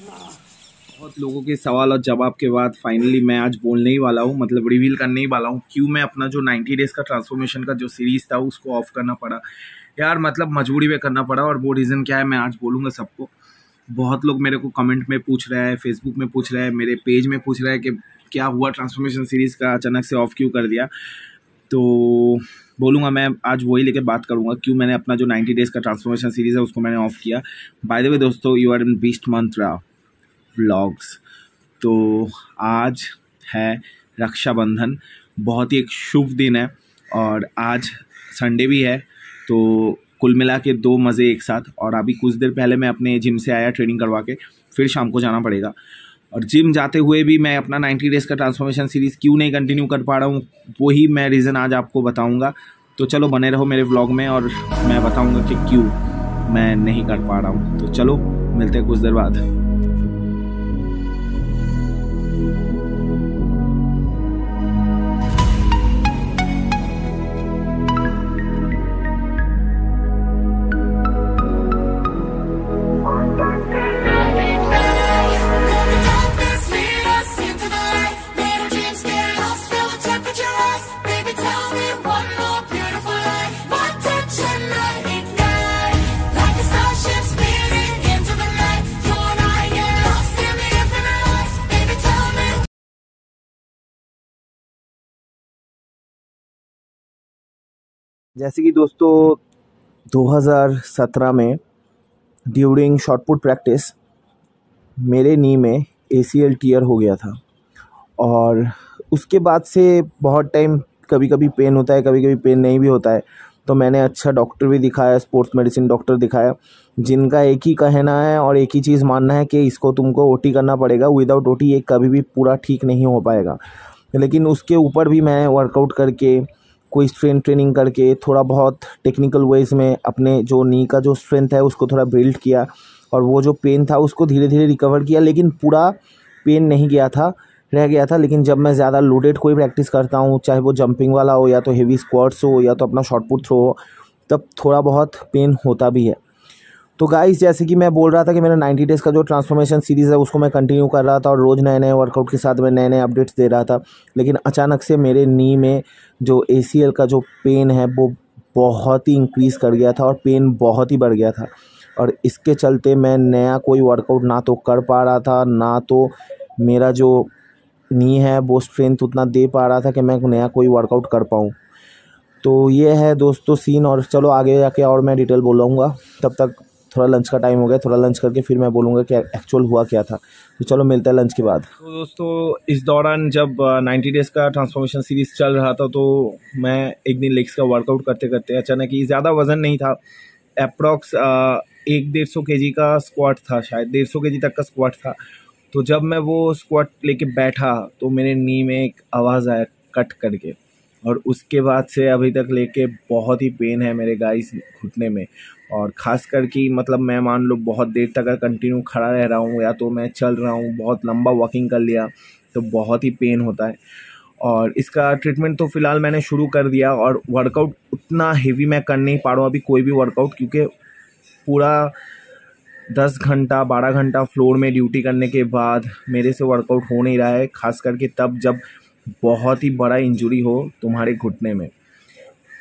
बहुत लोगों के सवाल और जवाब के बाद फाइनली मैं आज बोलने ही वाला हूँ मतलब रिवील करने ही वाला हूँ, क्यों मैं अपना जो 90 डेज़ का ट्रांसफॉर्मेशन का जो सीरीज़ था, उसको ऑफ़ करना पड़ा। यार मतलब मजबूरी में करना पड़ा और वो रीज़न क्या है, मैं आज बोलूँगा सबको। बहुत लोग मेरे को कमेंट में पूछ रहे हैं फेसबुक में पूछ रहे हैं, मेरे पेज में पूछ रहे हैं कि क्या हुआ ट्रांसफॉर्मेशन सीरीज़ का, अचानक से ऑफ़ क्यों कर दिया? तो बोलूँगा, मैं आज वही लेके बात करूँगा, क्यों मैंने अपना जो 90 डेज़ का ट्रांसफॉर्मेशन सीरीज़ है, उसको मैंने ऑफ़ किया। बाय द वे दोस्तों you are in Beast Mantra vlogs तो आज है रक्षाबंधन। बहुत ही एक शुभ दिन है और आज संडे भी है। तो कुल मिला के दो मज़े एक साथ। और अभी कुछ देर पहले मैं अपने जिम से आया ट्रेनिंग करवा के। फिर शाम को जाना पड़ेगा। और जिम जाते हुए भी मैं अपना 90 डेज़ का ट्रांसफॉर्मेशन सीरीज़ क्यों नहीं कंटिन्यू कर पा रहा हूँ, वही मैं रीज़न आज आपको बताऊँगा। तो चलो बने रहो मेरे व्लॉग में और मैं बताऊँगा कि क्यों मैं नहीं कर पा रहा हूँ। तो चलो, मिलते हैं कुछ देर बाद। जैसे कि दोस्तों 2017 में ड्यूरिंग शॉर्टपुट प्रैक्टिस मेरे नी में ए टीयर हो गया था। और उसके बाद से बहुत टाइम कभी कभी पेन होता है कभी कभी पेन नहीं भी होता है। तो मैंने अच्छा डॉक्टर भी दिखाया स्पोर्ट्स मेडिसिन डॉक्टर दिखाया, जिनका एक ही कहना है और एक ही चीज़ मानना है कि इसको तुमको ओटी करना पड़ेगा। विदाउट ओटी ये कभी भी पूरा ठीक नहीं हो पाएगा। लेकिन उसके ऊपर भी मैं वर्कआउट करके कोई स्ट्रेंथ ट्रेनिंग करके, थोड़ा बहुत टेक्निकल वेज में अपने जो नी का जो स्ट्रेंथ है, उसको थोड़ा बिल्ड किया और वो जो पेन था, उसको धीरे धीरे रिकवर किया, लेकिन पूरा पेन नहीं गया था, रह गया था। लेकिन जब मैं ज़्यादा लोडेड कोई प्रैक्टिस करता हूँ, चाहे वो जंपिंग वाला हो या तो हेवी स्क्वाट्स हो या तो अपना शॉर्ट पुट थ्रो हो, तब थोड़ा बहुत पेन होता भी है। तो गाइस जैसे कि मैं बोल रहा था कि मेरा 90 डेज़ का जो ट्रांसफॉर्मेशन सीरीज़ है, उसको मैं कंटिन्यू कर रहा था और रोज़ नए नए वर्कआउट के साथ मैं नए नए अपडेट्स दे रहा था। लेकिन अचानक से मेरे नी में जो एसीएल का जो पेन है, वो बहुत ही इंक्रीज़ कर गया था और पेन बहुत ही बढ़ गया था। और इसके चलते मैं नया कोई वर्कआउट ना तो कर पा रहा था, ना तो मेरा जो नी है, वो स्ट्रेंथ उतना दे पा रहा था कि मैं नया कोई वर्कआउट कर पाऊँ। तो ये है दोस्तों सीन और चलो आगे जाके और मैं डिटेल बोलूँगा तब तक थोड़ा लंच का टाइम हो गया, थोड़ा लंच करके फिर मैं बोलूँगा कि एक्चुअल हुआ क्या था। तो चलो मिलता है लंच के बाद। तो दोस्तों, इस दौरान जब नाइन्टी डेज़ का ट्रांसफॉर्मेशन सीरीज़ चल रहा था तो मैं एक दिन लेग्स का वर्कआउट करते करते अचानक ही, ज़्यादा वज़न नहीं था अप्रॉक्स एक डेढ़ सौ के जी का स्क्वाट था शायद, डेढ़ सौ के जी तक का स्क्वाट था। तो जब मैं वो स्क्वाट लेके बैठा तो मेरे नी में एक आवाज़ आया कट करके। और उसके बाद से अभी तक लेके बहुत ही पेन है मेरे गाइस घुटने में। और ख़ास कर कि मतलब मैं मान लो बहुत देर तक अगर कंटिन्यू खड़ा रह रहा हूँ या तो मैं चल रहा हूँ, बहुत लंबा वॉकिंग कर लिया तो बहुत ही पेन होता है। और इसका ट्रीटमेंट तो फ़िलहाल मैंने शुरू कर दिया और वर्कआउट उतना हेवी मैं कर नहीं पा रहा हूँ अभी कोई भी वर्कआउट क्योंकि पूरा दस घंटा, बारह घंटा फ्लोर में ड्यूटी करने के बाद मेरे से वर्कआउट हो नहीं रहा है। खास करके तब जब बहुत ही बड़ा इंजुरी हो तुम्हारे घुटने में।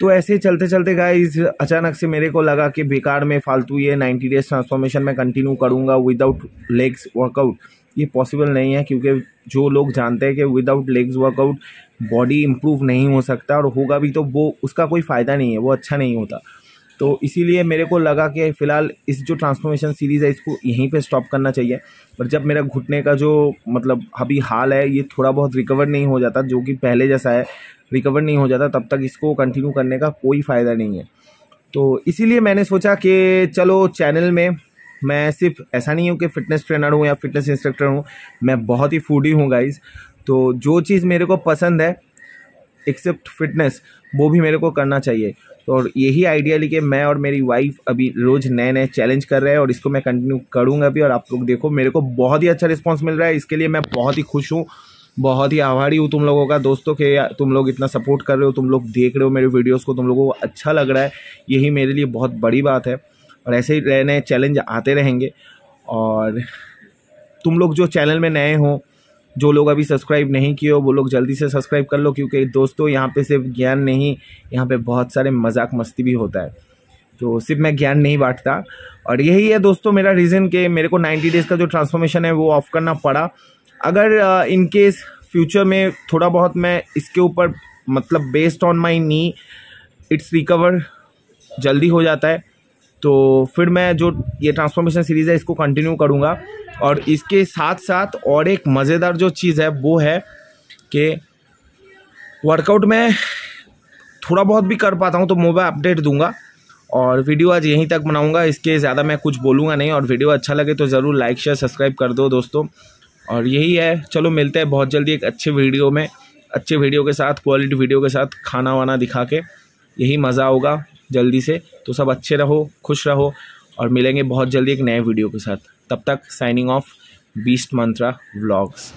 तो ऐसे चलते चलते गाइज़ अचानक से मेरे को लगा कि बेकार में फालतू ये 90 डेज़ ट्रांसफॉर्मेशन में कंटिन्यू करूँगा विदाउट लेग्स वर्कआउट ये पॉसिबल नहीं है क्योंकि जो लोग जानते हैं कि without legs workout body improve नहीं हो सकता और होगा भी तो वो, उसका कोई फ़ायदा नहीं है, वो अच्छा नहीं होता। तो इसीलिए मेरे को लगा कि फ़िलहाल इस जो ट्रांसफॉर्मेशन सीरीज़ है, इसको यहीं पे स्टॉप करना चाहिए। पर जब मेरा घुटने का जो मतलब अभी हाल है, ये थोड़ा बहुत रिकवर नहीं हो जाता, जो कि पहले जैसा है रिकवर नहीं हो जाता, तब तक इसको कंटिन्यू करने का कोई फ़ायदा नहीं है। तो इसीलिए मैंने सोचा कि चलो चैनल में मैं सिर्फ़ ऐसा नहीं हूँ कि फ़िटनेस ट्रेनर हूँ या फिटनेस इंस्ट्रक्टर हूँ, मैं बहुत ही फूडी हूँ गाइज़ तो जो चीज़ मेरे को पसंद है एक्सेप्ट फिटनेस वो भी मेरे को करना चाहिए। तो यही आइडिया लेके मैं और मेरी वाइफ अभी रोज़ नए नए चैलेंज कर रहे हैं और इसको मैं कंटिन्यू करूँगा भी। और आप लोग देखो, मेरे को बहुत ही अच्छा रिस्पॉन्स मिल रहा है। इसके लिए मैं बहुत ही खुश हूँ, बहुत ही आभारी हूँ तुम लोगों का, दोस्तों के, तुम लोग इतना सपोर्ट कर रहे हो, तुम लोग देख रहे हो मेरे वीडियोस को, तुम लोगों को अच्छा लग रहा है। यही मेरे लिए बहुत बड़ी बात है। और ऐसे ही नए नए चैलेंज आते रहेंगे। और तुम लोग जो चैनल में नए हो जो लोग अभी सब्सक्राइब नहीं किए हो, वो लोग जल्दी से सब्सक्राइब कर लो, क्योंकि दोस्तों, यहाँ पे सिर्फ़ ज्ञान नहीं, यहाँ पे बहुत सारे मज़ाक मस्ती भी होता है। तो सिर्फ़ मैं ज्ञान नहीं बांटता। और यही है दोस्तों, मेरा रीज़न कि मेरे को 90 डेज़ का जो ट्रांसफॉर्मेशन है, वो ऑफ़ करना पड़ा। अगर इन केस फ्यूचर में थोड़ा बहुत मैं इसके ऊपर मतलब based on my knee it's recover जल्दी हो जाता है। तो फिर मैं जो ये ट्रांसफॉर्मेशन सीरीज़ है, इसको कंटिन्यू करूँगा। और इसके साथ साथ और एक मज़ेदार जो चीज़ है, वो है कि वर्कआउट में थोड़ा बहुत भी कर पाता हूँ तो मैं अपडेट दूँगा। और वीडियो आज यहीं तक बनाऊँगा, इसके ज़्यादा मैं कुछ बोलूँगा नहीं। और वीडियो अच्छा लगे तो ज़रूर लाइक शेयर सब्सक्राइब कर दो दोस्तों। और यही है, चलो मिलते हैं बहुत जल्दी एक अच्छे वीडियो में, अच्छे वीडियो के साथ क्वालिटी वीडियो के साथ खाना वाना दिखा के। यही मज़ा होगा। जल्दी से। तो सब अच्छे रहो, खुश रहो और मिलेंगे बहुत जल्दी एक नए वीडियो के साथ। तब तक signing off beast Mantra vlogs